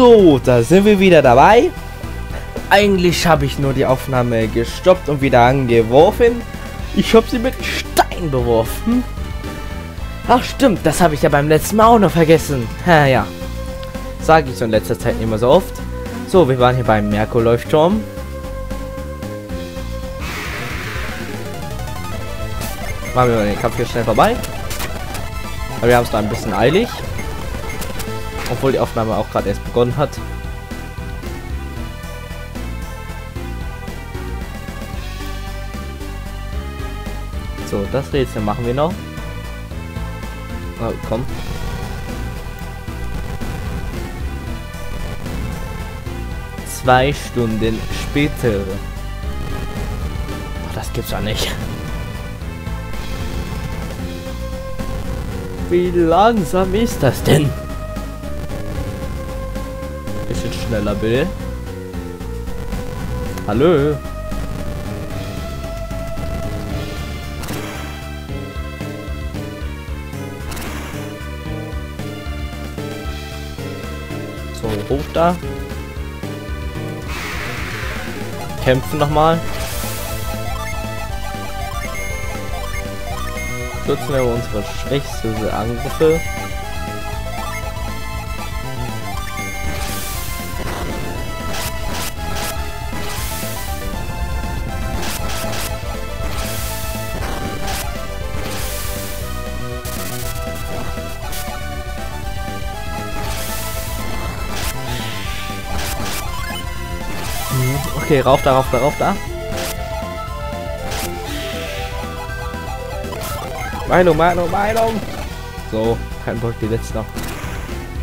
So, da sind wir wieder dabei. Eigentlich habe ich nur die Aufnahme gestoppt und wieder angeworfen. Ich habe sie mit Stein beworfen. Ach stimmt, das habe ich ja beim letzten Mal auch noch vergessen. Ja, ja. Sage ich so in letzter Zeit nicht mehr so oft. So, wir waren hier beim Merkur-Leuchtturm. Machen wir den Kampf hier schnell vorbei. Aber wir haben es da ein bisschen eilig. Obwohl die Aufnahme auch gerade erst begonnen hat. So, das Rätsel machen wir noch. Oh, komm. Zwei Stunden später. Oh, das gibt's ja nicht. Wie langsam ist das denn? Schneller, bitte. Hallo? So, hoch da. Kämpfen nochmal. Nutzen wir unsere schwächste Angriffe. Okay, rauf da, rauf da, rauf da. Meinung, Meinung, Meinung. So, kein Bock, die letzte noch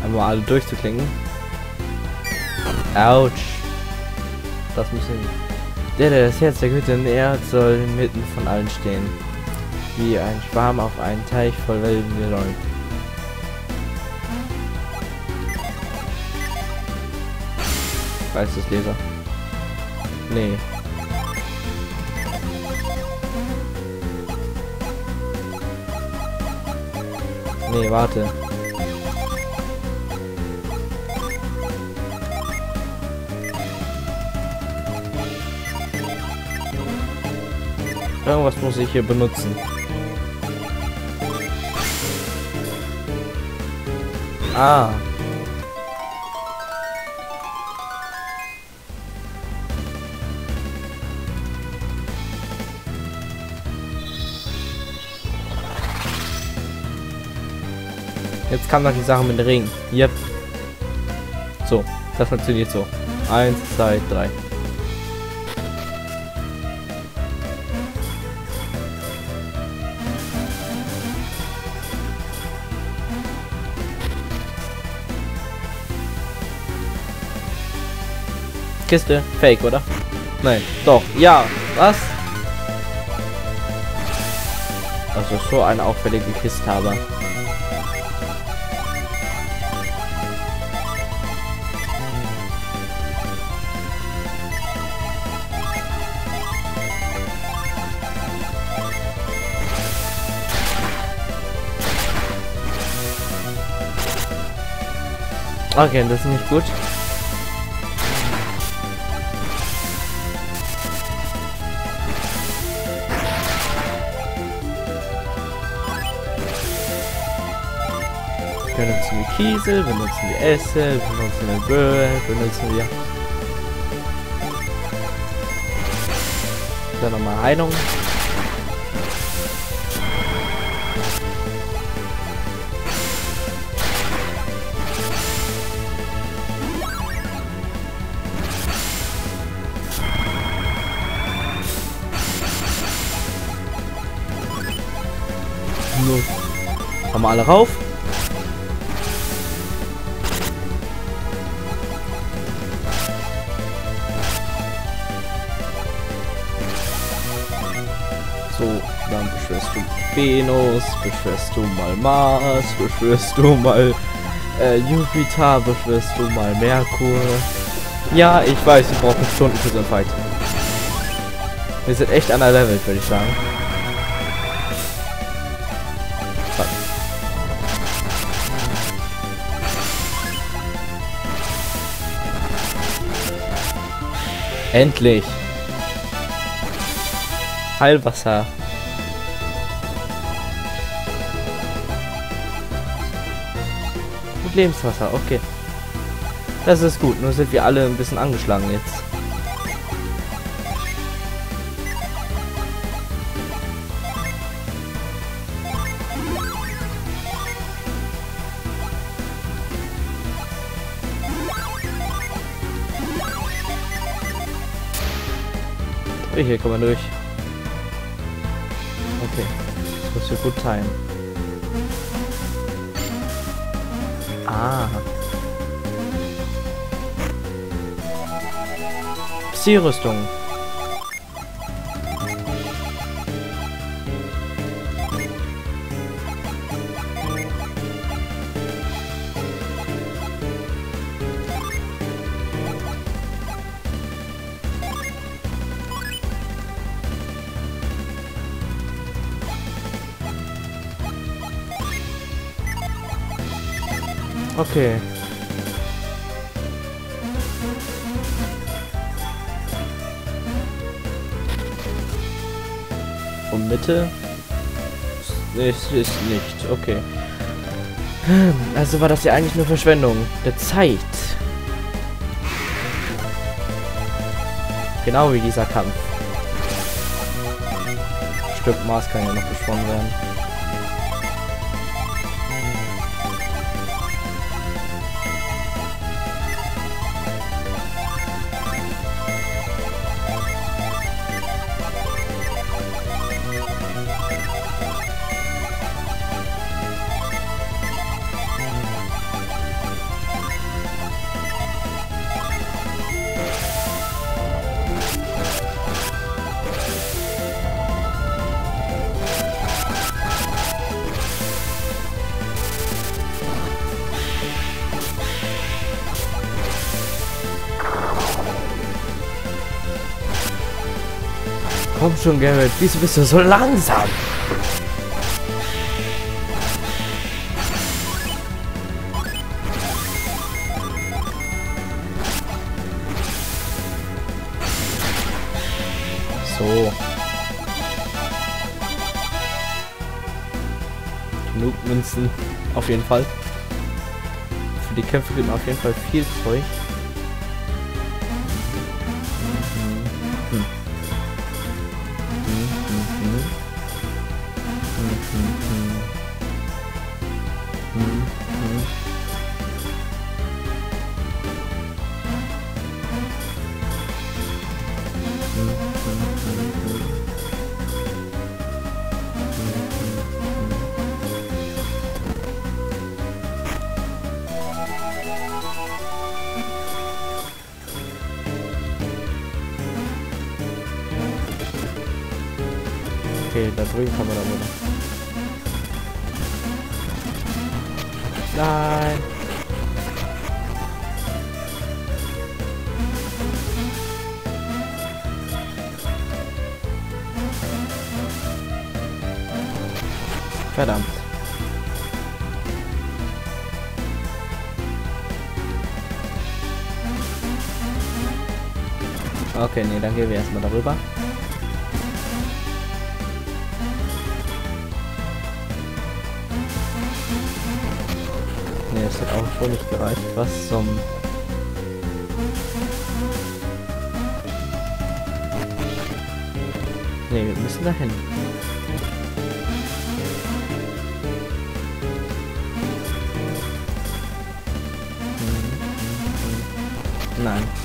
einmal alle durchzuklingen. Autsch. Das müssen. Der, der das Herz der Güte nähert, soll mitten von allen stehen. Wie ein Schwarm auf einen Teich voll Wellen geläumt. Weiß das Leser? Nee. Nee, warte. Irgendwas muss ich hier benutzen. Ah. Jetzt kam noch die Sache mit dem Ring. Yep. So, das funktioniert so. Eins, zwei, drei. Kiste, fake, oder? Nein, doch, ja, was? Also so eine auffällige Kiste habe. Okay, das ist nicht gut. Benutzen wir Kiesel, benutzen wir Essel, benutzen wir Böe, benutzen wir... Dann nochmal Heilung. Haben wir alle rauf? So, dann beschwörst du Venus, beschwörst du mal Mars, beschwörst du mal äh, Jupiter, beschwörst du mal Merkur. Ja, ich weiß, ich brauche Stunden für so einen Fight. Wir sind echt an der Level, würde ich sagen. Endlich. Heilwasser. Und Lebenswasser, okay. Das ist gut, nur sind wir alle ein bisschen angeschlagen jetzt. Hier kommen wir durch. Okay. Das muss hier gut sein. Ah. Psi-Rüstung. Okay. Und Mitte? Ist, ist nicht. Okay. Also war das ja eigentlich nur Verschwendung der Zeit. Genau wie dieser Kampf. Stück Maß kann ja noch gesponnen werden. Komm schon, Garrett. Wieso bist du so langsam? So. Genug Münzen. Auf jeden Fall. Für die Kämpfe gibt auf jeden Fall viel Zeug. Wohl noch. Nein. Verdammt. Okay, nee, dann gehen wir erstmal darüber. Es hat auch schon nicht gereicht. Was zum... Nee, wir müssen dahin. Nein.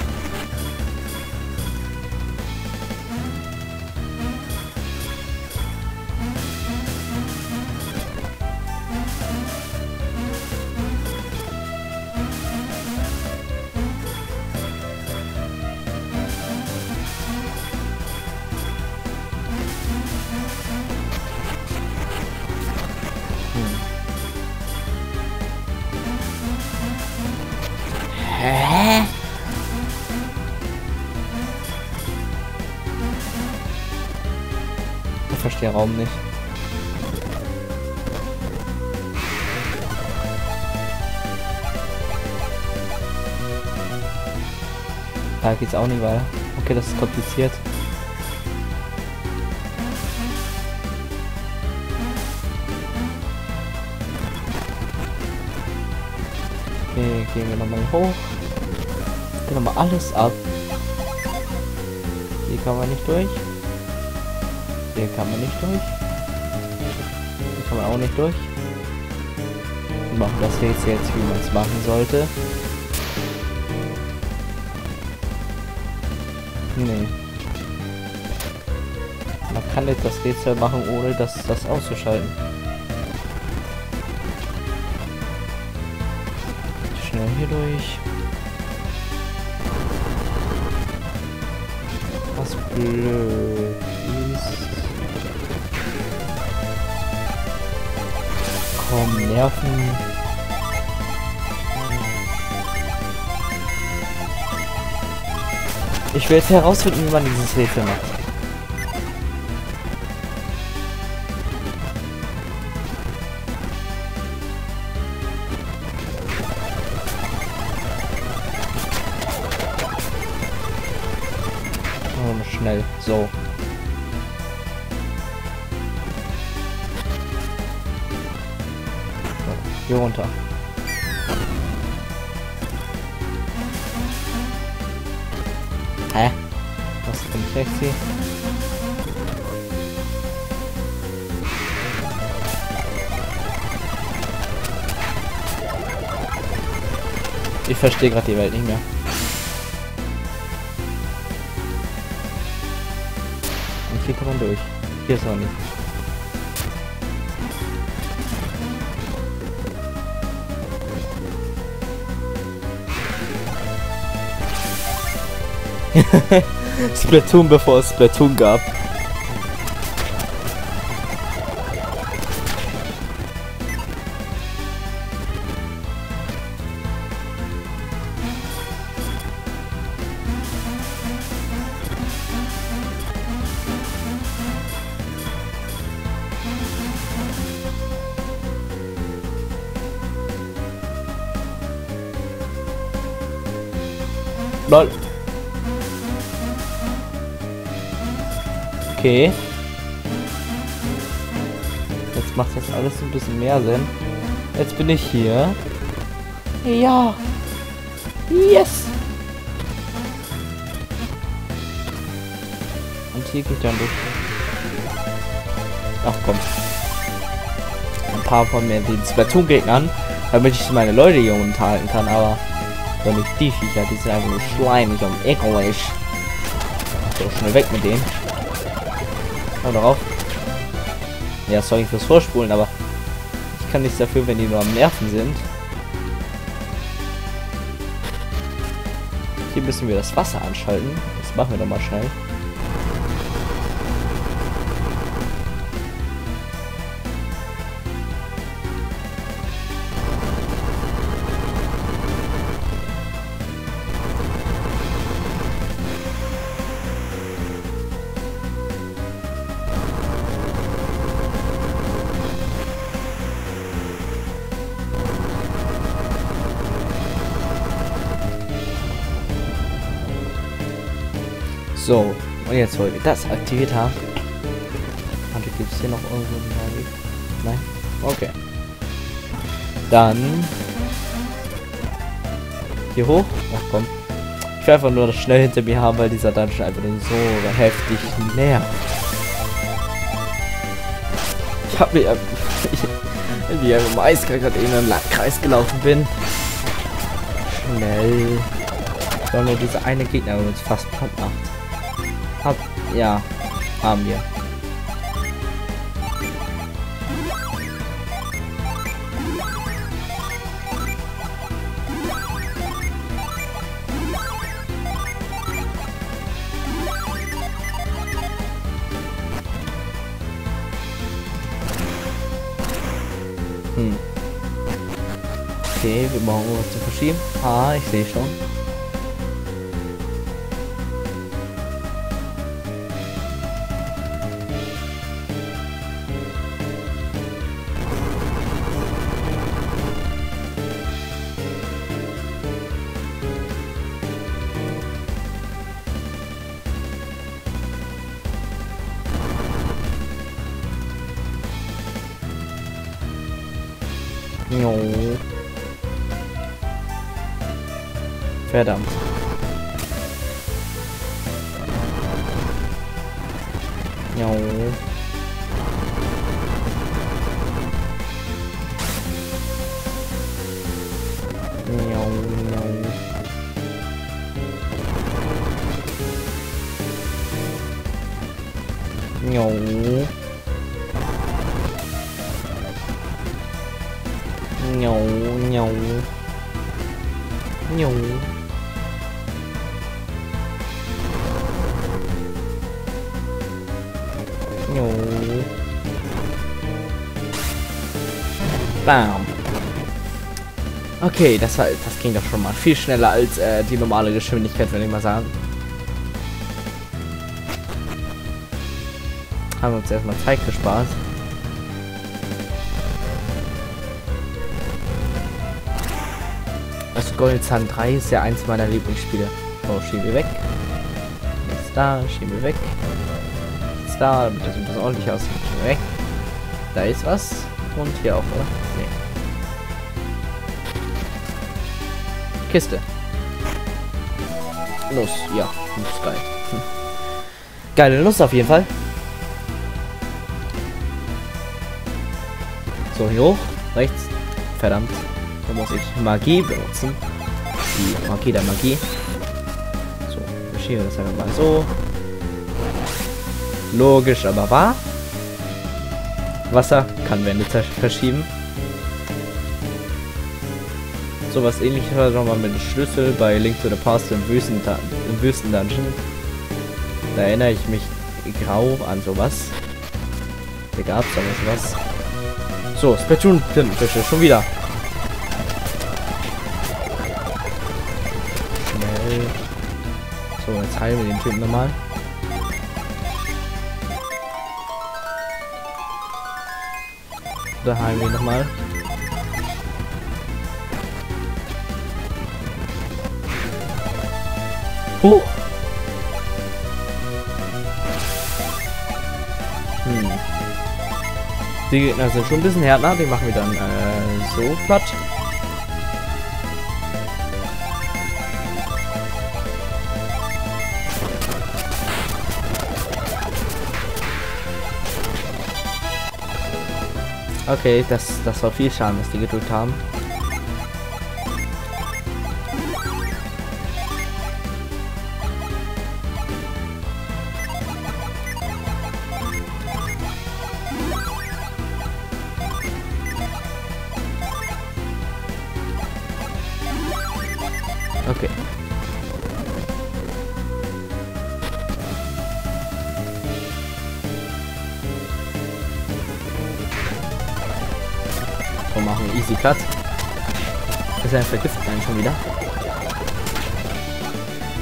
Verstehe Raum nicht. Da geht's auch nicht weiter. Okay, das ist kompliziert. Okay, gehen wir nochmal hoch. Gehen nochmal alles ab. Hier kann man nicht durch. Hier kann man nicht durch. Hier kann man auch nicht durch. Wir machen das Rätsel jetzt, wie man es machen sollte. Nee. Man kann nicht das Rätsel machen, ohne das, das auszuschalten. Schnell hier durch. Was blöd ist. Komm, nerven. Ich will jetzt herausfinden, wie man dieses Rätsel macht. Schnell. So. Hier runter. Hä? Was ist denn sexy? Ich verstehe gerade die Welt nicht mehr. Und hier kann man durch. Hier ist auch nicht. Splatoon, bevor es Splatoon gab. Okay. Jetzt macht das alles ein bisschen mehr Sinn. Jetzt bin ich hier. Ja. Yes. Und hier geht dann durch. Ach komm. Ein paar von mir den Splatoon-Gegnern, damit ich meine Leute hier unterhalten kann, aber doch nicht die Viecher, die sind einfach nur schleimig und eklig. So, schnell weg mit denen. Hau darauf. Ja, sorry fürs Vorspulen, aber ich kann nichts dafür, wenn die nur am Nerven sind. Hier müssen wir das Wasser anschalten. Das machen wir doch mal schnell. So, und jetzt wollen wir das aktiviert haben. Warte, gibt es hier noch irgendwo? Nein? Okay. Dann hier hoch. Ach komm. Ich will einfach nur das schnell hinter mir haben, weil dieser Dungeon einfach nur so heftig nervt. Ich hab mir ich, wie im Eiskreis gerade in einem Landkreis gelaufen bin. Schnell. Nur diese eine Gegner, uns fast platt macht. Hab, ja, haben wir. Hm. Okay, wir brauchen was zu verschieben. Ah, ich sehe schon. Au. Verdammt. Jau. Jau, jau. Jau. Bam. Okay, das war, das ging doch schon mal viel schneller als äh, die normale Geschwindigkeit, würde ich mal sagen. Haben uns erstmal Zeit gespart. Das Goldzahn 3 ist ja eins meiner Lieblingsspiele. Oh, schieben wir weg. Jetzt da, schieben wir weg. Jetzt da, damit das etwas ordentlich aussieht. Weg. Da ist was. Und hier auch, oder? Kiste. Nuss, ja, Nuss geil. Hm. Geile Nuss auf jeden Fall. So, hier hoch, rechts. Verdammt. Da muss ich Magie benutzen. Die Magie der Magie. So, wir schieben das einfach mal so. Logisch, aber wahr. Wasser kann Wände verschieben. Sowas ähnliches war nochmal mit dem Schlüssel bei Link to the Past im Wüsten, im Wüsten Dungeon. Da erinnere ich mich grau an sowas. Da gab es aber sowas. So, Splatoon Tintenfische, schon wieder. Schnell. So, jetzt heilen wir den Typen nochmal. Da heilen wir nochmal. Oh. Hm. Die Gegner sind schon ein bisschen härter. Die machen wir dann äh, so platt. Okay, das, das war viel Schaden, was die gedrückt haben. Easy Platz. Ist vergiftet einen schon wieder.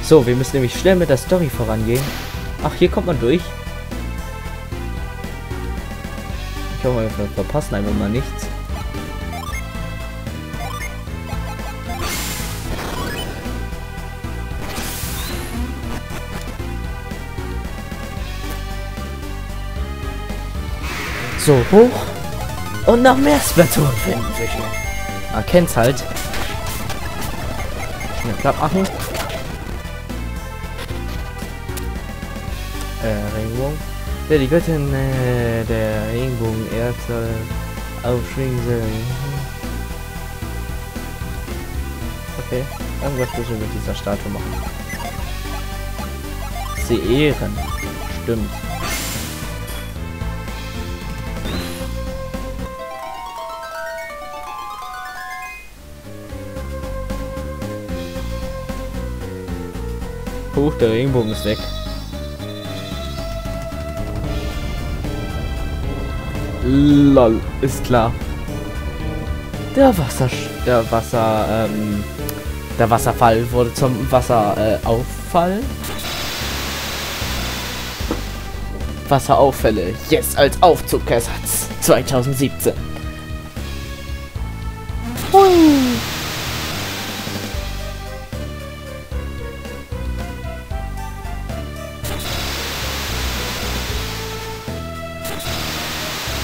So, wir müssen nämlich schnell mit der Story vorangehen. Ach, hier kommt man durch. Ich hoffe, wir verpassen einfach mal nichts. So, hoch. Und noch mehr Splatoon finden Fische. Man kennt's halt. Schnell platt machen. Äh, Regenbogen. Der die Göttin äh, der Regenbogen aufschwingen soll. Okay, irgendwas müssen wir mit dieser Statue machen. Sie ehren. Stimmt. Huch, der Regenbogen ist weg. Lol, ist klar. Der Wasser, der Wasser, ähm, der Wasserfall wurde zum Wasserauffall. Äh, Wasserauffälle, jetzt als Aufzugersatz 2017.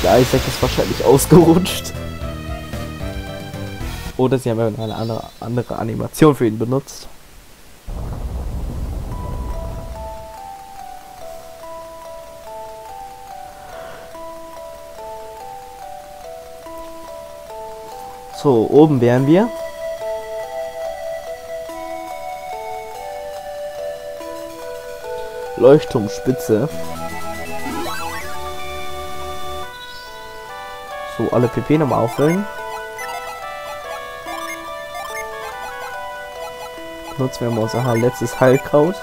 Der Isaac ist wahrscheinlich ausgerutscht. Oder sie haben eine andere, andere Animation für ihn benutzt. So, oben wären wir. Leuchtturmspitze. So, alle PP nochmal auffüllen. Nutzen wir mal unser letztes Heilkraut.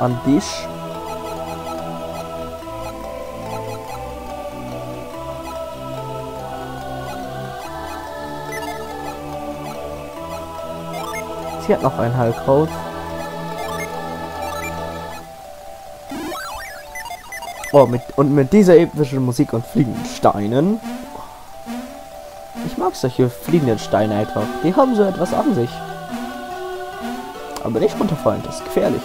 An dich. Sie hat noch ein Heilkraut. Oh, mit, und mit dieser epischen Musik und fliegenden Steinen. Ich mag solche fliegenden Steine einfach. Die haben so etwas an sich. Aber nicht runterfallen, das ist gefährlich.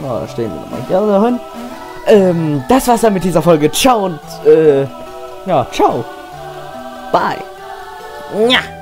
Na, da stehen wir nochmal gerne hin. Ähm, das war's dann mit dieser Folge. Ciao und, äh, ja, ciao. Bye. Ja.